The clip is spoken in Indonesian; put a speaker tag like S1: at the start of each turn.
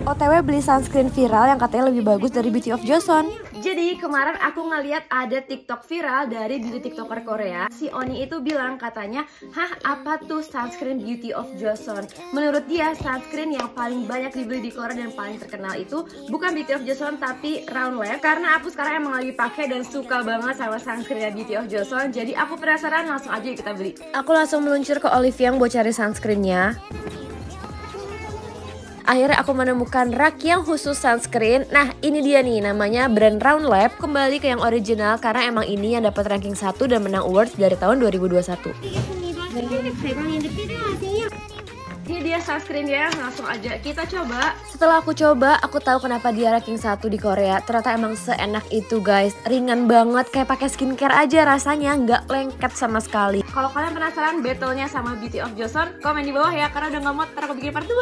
S1: OTW beli sunscreen viral yang katanya lebih bagus dari Beauty of Joseon.
S2: Jadi kemarin aku ngeliat ada TikTok viral dari beauty tiktoker Korea. Si Oni itu bilang katanya, hah apa tuh sunscreen Beauty of Joseon? Menurut dia sunscreen yang paling banyak dibeli di Korea dan paling terkenal itu bukan Beauty of Joseon tapi Round Lab. Karena aku sekarang emang lagi pakai dan suka banget sama sunscreen Beauty of Joseon. Jadi aku penasaran langsung aja kita beli.
S1: Aku langsung meluncur ke Olivier buat cari sunscreennya akhirnya aku menemukan rak yang khusus sunscreen. Nah, ini dia nih namanya brand Round Lab. Kembali ke yang original karena emang ini yang dapat ranking 1 dan menang awards dari tahun 2021.
S2: Ini dia sunscreen ya, langsung aja kita coba.
S1: Setelah aku coba, aku tahu kenapa dia ranking 1 di Korea. Ternyata emang seenak itu guys, ringan banget kayak pakai skincare aja rasanya, nggak lengket sama sekali.
S2: Kalau kalian penasaran battle-nya sama Beauty of Joseon, komen di bawah ya karena udah nggak mau ntar aku bikin part 2.